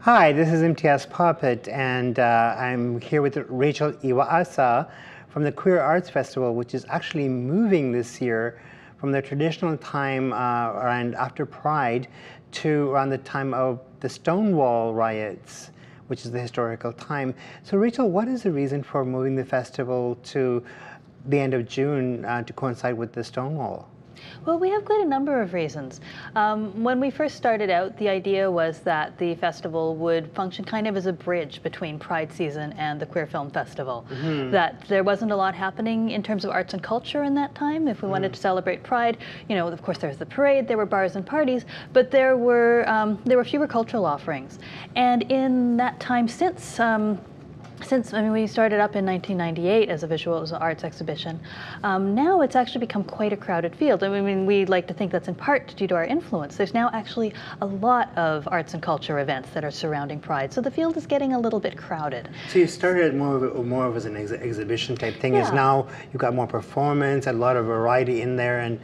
Hi, this is Imtiaz Popat, and uh, I'm here with Rachel Iwaasa from the Queer Arts Festival, which is actually moving this year from the traditional time uh, around after Pride to around the time of the Stonewall riots, which is the historical time. So, Rachel, what is the reason for moving the festival to the end of June uh, to coincide with the Stonewall?
Well, we have quite a number of reasons. Um, when we first started out, the idea was that the festival would function kind of as a bridge between Pride season and the Queer Film Festival. Mm -hmm. That there wasn't a lot happening in terms of arts and culture in that time. If we mm. wanted to celebrate Pride, you know, of course there was the parade, there were bars and parties, but there were um, there were fewer cultural offerings. And in that time since um, since I mean we started up in 1998 as a visual arts exhibition, um, now it's actually become quite a crowded field. I mean, we like to think that's in part due to our influence. There's now actually a lot of arts and culture events that are surrounding Pride, so the field is getting a little bit crowded.
So you started more of a, more of as an ex exhibition type thing. Yeah. Is now you've got more performance, a lot of variety in there, and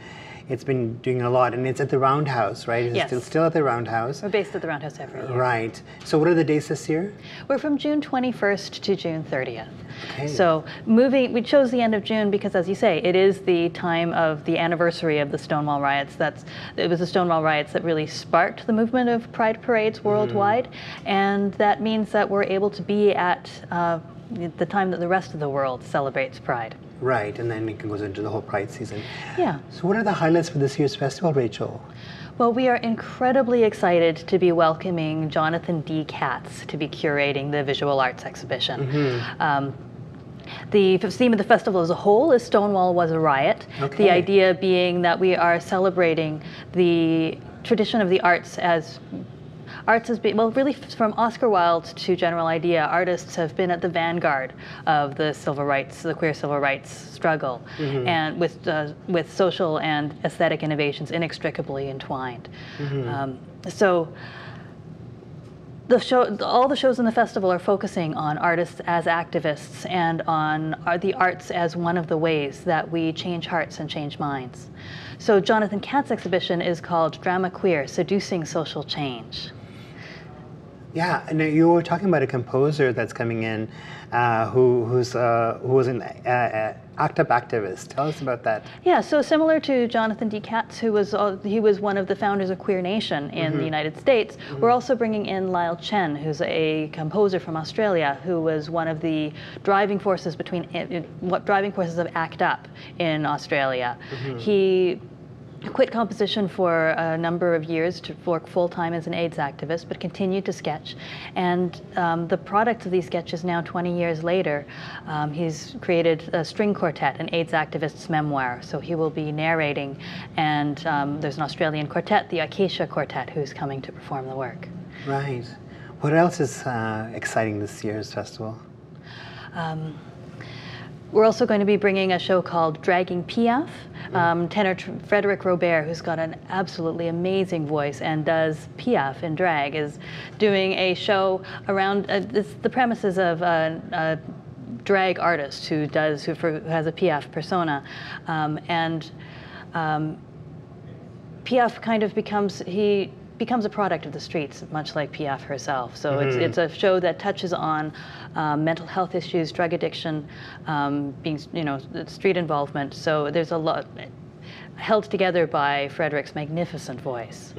it's been doing a lot, and it's at the Roundhouse, right? It's
yes.
still, still at the Roundhouse.
We're based at the Roundhouse every year.
Right. So what are the dates this year?
We're from June 21st to June 30th. Okay. So moving, we chose the end of June because, as you say, it is the time of the anniversary of the Stonewall riots. That's it was the Stonewall riots that really sparked the movement of Pride parades worldwide, mm. and that means that we're able to be at uh, the time that the rest of the world celebrates Pride.
Right, and then it goes into the whole Pride season.
Yeah.
So, what are the highlights for this year's festival, Rachel?
Well, we are incredibly excited to be welcoming Jonathan D. Katz to be curating the visual arts exhibition. Mm -hmm. um, the theme of the festival as a whole is Stonewall was a riot. Okay. The idea being that we are celebrating the tradition of the arts as arts has been, well, really from Oscar Wilde to General Idea, artists have been at the vanguard of the civil rights, the queer civil rights struggle, mm-hmm. and with, uh, with social and aesthetic innovations inextricably entwined. Mm-hmm. Um, so, the show, all the shows in the festival are focusing on artists as activists and on the arts as one of the ways that we change hearts and change minds. So Jonathan Katz's exhibition is called Drama Queer, Seducing Social Change.
Yeah, and you were talking about a composer that's coming in uh, who, who's, uh, who was an uh, uh ACT UP activist. Tell us about that.
Yeah, so similar to Jonathan D. Katz, who was, he was one of the founders of Queer Nation in mm -hmm. the mm-hmm. United States, mm -hmm. we're also bringing in Lyle Chan, who's a composer from Australia, who was one of the driving forces between, what driving forces of ACT UP in Australia. Mm -hmm. He quit composition for a number of years to work full-time as an AIDS activist, but continued to sketch. And um, the product of these sketches now, 20 years later, um, he's created a string quartet, an AIDS activist's memoir. So he will be narrating, and um, there's an Australian quartet, the Acacia Quartet, who's coming to perform the work.
Right. What else is uh, exciting this year's festival?
Um, we're also going to be bringing a show called Dragging Piaf. Um, tenor Frederick Robert, who's got an absolutely amazing voice and does Piaf in drag, is doing a show around uh, the premises of a, a drag artist who does who, for, who has a Piaf persona, um, and um, Piaf kind of becomes he becomes a product of the streets, much like Piaf herself. So it's,
Mhm.
it's a show that touches on um, mental health issues, drug addiction, um, being you know street involvement. So there's a lot held together by Frederick's magnificent voice.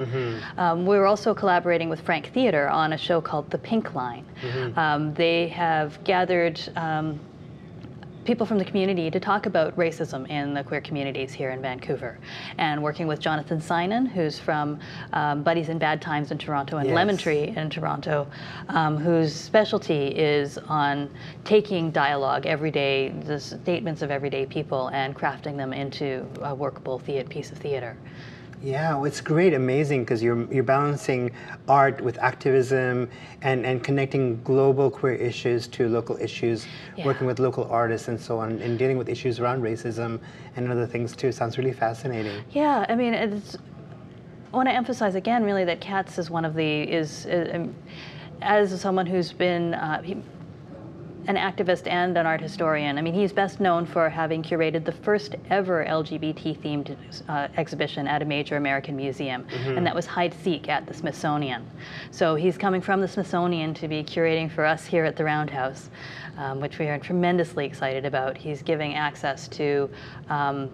Um, we're also collaborating with Frank Theatre on a show called The Pink Line.
Mhm.
Um, they have gathered um, people from the community to talk about racism in the queer communities here in Vancouver. And working with Jonathan Seinen, who's from um, Buddies in Bad Times in Toronto and
Yes.
Lemon Tree in Toronto, um, whose specialty is on taking dialogue, everyday, the statements of everyday people, and crafting them into a workable piece of theater.
Yeah, well, it's great, amazing, because you're you're balancing art with activism and, and connecting global queer issues to local issues,
Yeah.
working with local artists and so on, and dealing with issues around racism and other things too. Sounds really fascinating.
Yeah, I mean, it's, I want to emphasize again, really, that Katz is one of the is, uh, um, as someone who's been uh, he, an activist and an art historian. I mean, he's best known for having curated the first ever LGBT-themed uh, exhibition at a major American museum,
Mhm.
and that was Hide Seek at the Smithsonian. So he's coming from the Smithsonian to be curating for us here at the Roundhouse, um, which we are tremendously excited about. He's giving access to um,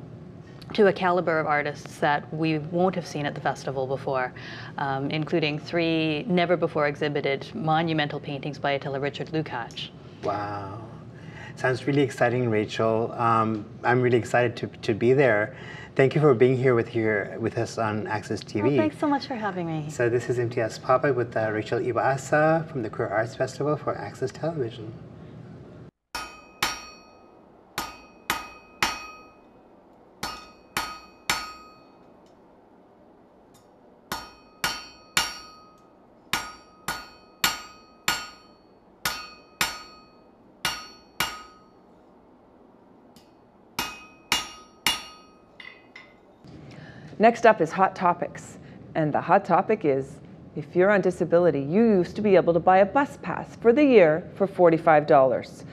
to a caliber of artists that we won't have seen at the festival before, um, including three never before exhibited monumental paintings by Attila Richard Lukács.
Wow. Sounds really exciting, Rachel. Um, I'm really excited to, to be there. Thank you for being here with here with us on Access TV.
Well, thanks so much for having me.
So this is Imtiaz Popat with uh, Rachel Iwaasa from the Queer Arts Festival for Access Television.
Next up is Hot Topics. And the hot topic is if you're on disability, you used to be able to buy a bus pass for the year for $45.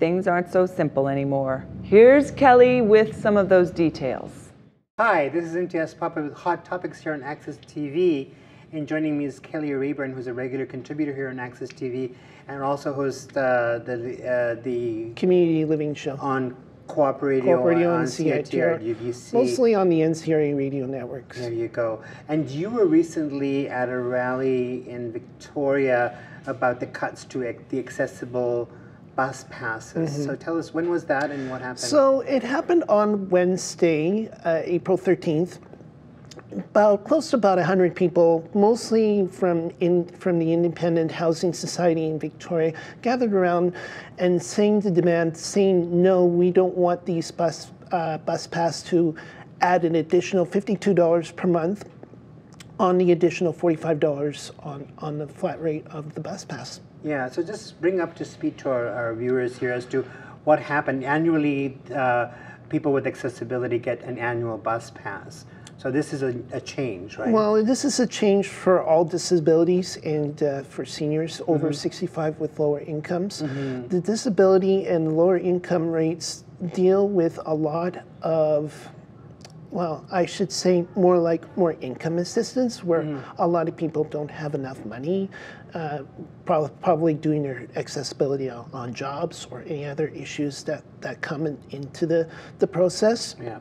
Things aren't so simple anymore. Here's Kelly with some of those details.
Hi, this is Imtiaz Popat with Hot Topics here on Access TV. And joining me is Kelly Reaburn, who's a regular contributor here on Access TV and also hosts uh, the, uh, the
Community Living Show.
on Co-op Radio, on
and
CITR. UBC.
Mostly on the NCRA radio networks.
There you go. And you were recently at a rally in Victoria about the cuts to the accessible bus passes.
Mhm.
So tell us, when was that and what happened?
So it happened on Wednesday, uh, April 13th. About close to about 100 people, mostly from in from the Independent Housing Society in Victoria, gathered around and saying the demand, saying no, we don't want these bus uh, bus pass to add an additional $52 per month on the additional $45 on on the flat rate of the bus pass.
Yeah, so just bring up to speed to our, our viewers here as to what happened. Annually, uh, people with accessibility get an annual bus pass. So this is a, a change, right?
Well, this is a change for all disabilities and uh, for seniors over
Mhm.
65 with lower incomes.
Mhm.
The disability and lower income rates deal with a lot of, well, I should say more like more income assistance, where a lot of people don't have enough money, uh, prob- probably doing their accessibility on, on jobs or any other issues that, that come in, into the, the process.
Yeah.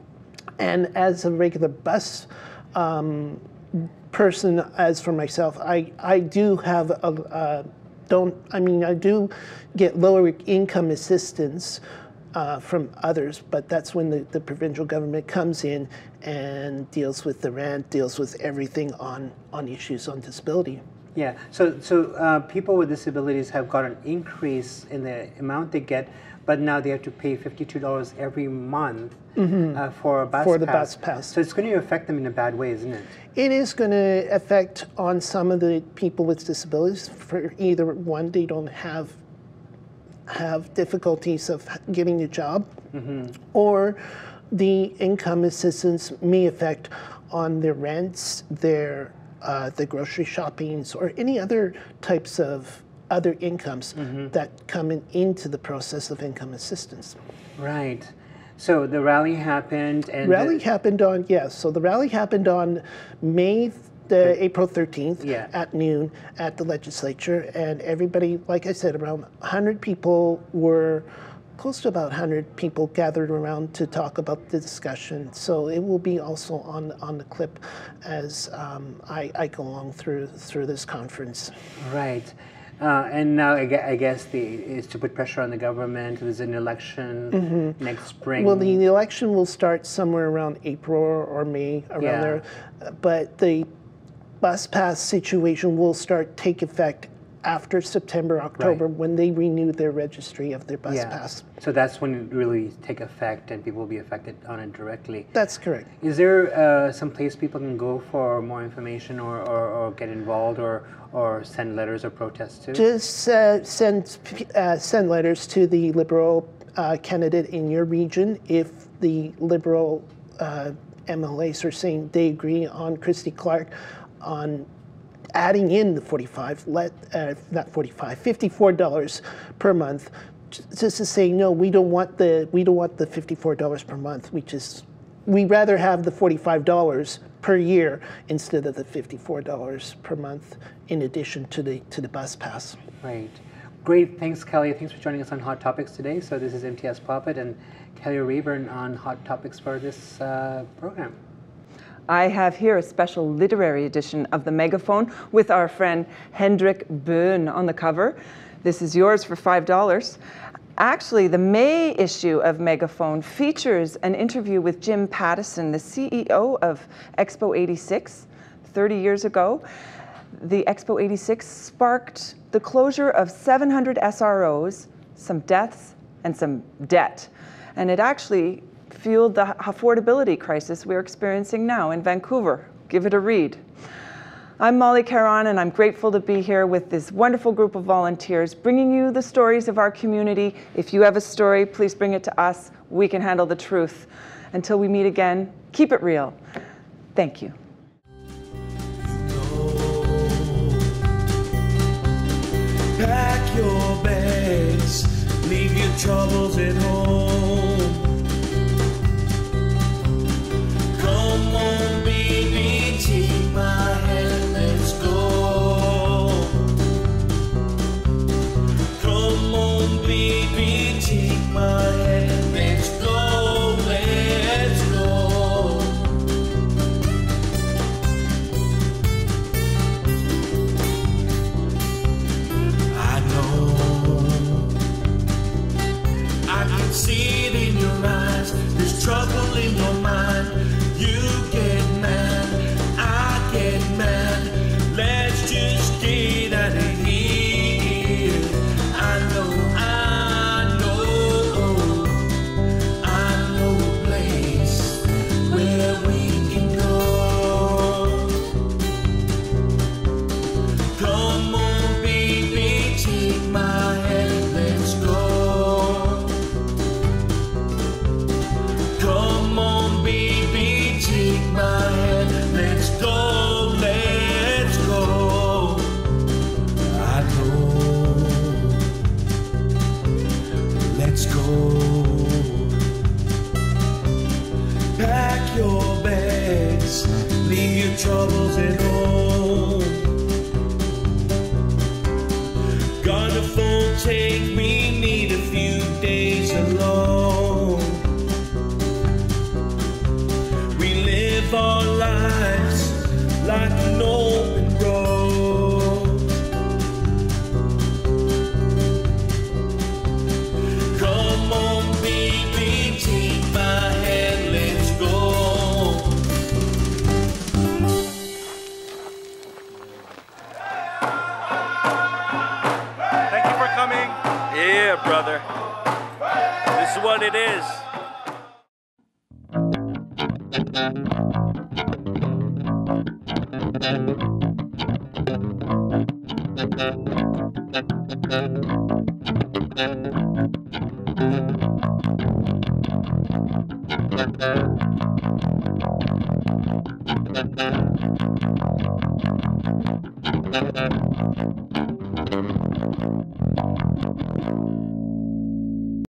And as a regular bus um, person, as for myself, I, I do have a, uh, don't, I mean, I do get lower income assistance uh, from others, but that's when the, the provincial government comes in and deals with the rent, deals with everything on, on issues on disability.
Yeah, so so uh, people with disabilities have got an increase in the amount they get, but now they have to pay fifty-two dollars every month
Mhm.
uh, for a bus
For the
pass.
bus pass.
So it's going to affect them in a bad way, isn't it?
It is going to affect on some of the people with disabilities. For either one, they don't have have difficulties of getting a job, or the income assistance may affect on their rents, their uh, the grocery shoppings, or any other types of other incomes that come in, into the process of income assistance.
Right. So the rally happened, and
rally happened on yes. So the rally happened on May the April 13th
Yeah.
at noon at the legislature, and everybody, like I said, around 100 people were close to about 100 people gathered around to talk about the discussion. So it will be also on on the clip as um, I, I go along through through this conference.
Right. Uh, and now I gue- I guess the is to put pressure on the government. There's an election
Mhm.
next spring.
Well, the, the election will start somewhere around April or, May, around
Yeah.
there. But the bus pass situation will start take effect after September, October, when they renew their registry of their bus
yeah.
pass.
So that's when it really take effect, and people will be affected on it directly.
That's correct.
Is there uh, some place people can go for more information, or, or, or get involved, or or send letters or protests to?
Just uh, send uh, send letters to the Liberal uh, candidate in your region if the Liberal uh, MLAs are saying they agree on Christy Clark on adding in the 45, let, uh, not 45, 54 dollars per month, just to say no, we don't want the we don't want the 54 dollars per month. We just we rather have the 45 dollars per year instead of the 54 dollars per month in addition to the to the bus pass.
Right. Great. Thanks, Kelly. Thanks for joining us on Hot Topics today. So this is Imtiaz Popat and Kelly Reaburn on Hot Topics for this uh, program.
I have here a special literary edition of the Megaphone with our friend Heinrich Buene on the cover. This is yours for $5. Actually, the May issue of Megaphone features an interview with Jim Pattison, the CEO of Expo 86, 30 years ago. The Expo 86 sparked the closure of 700 SROs, some deaths, and some debt. And it actually fueled the affordability crisis we're experiencing now in Vancouver. Give it a read. I'm Molly Caron, and I'm grateful to be here with this wonderful group of volunteers bringing you the stories of our community. If you have a story, please bring it to us. We can handle the truth. Until we meet again, keep it real. Thank you.
Pack your bags, leave your troubles at home.